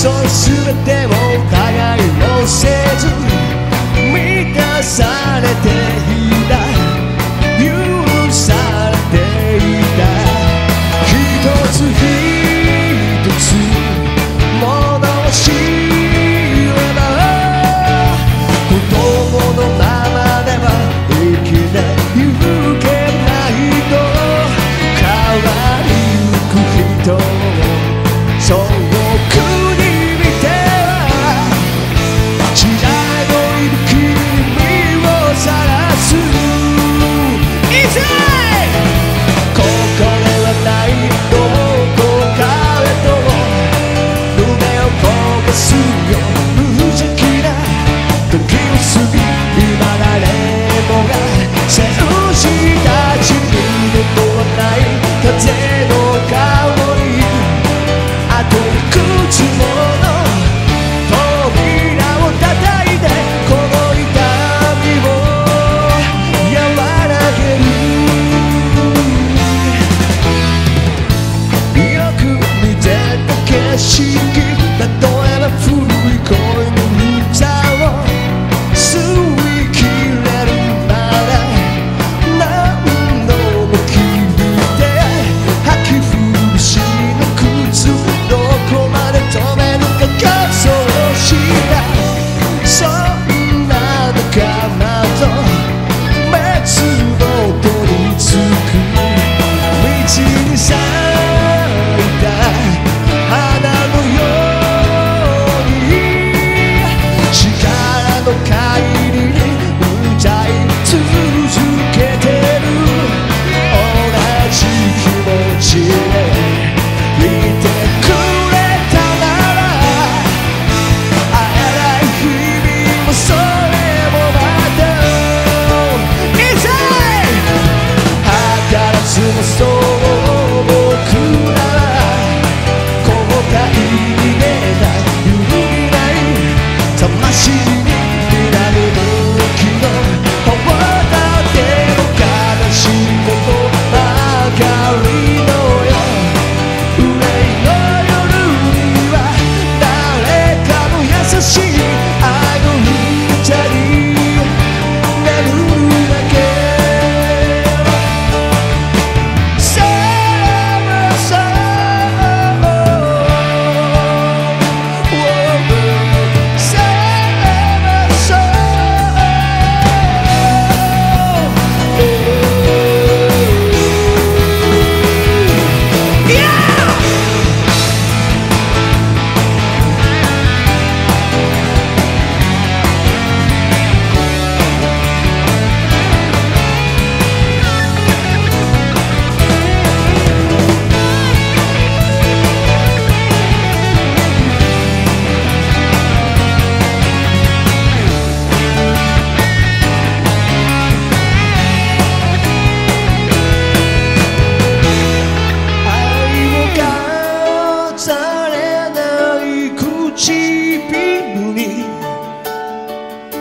se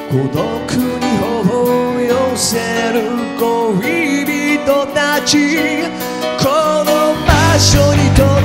孤独に頬を寄せる恋人たち。この場所にと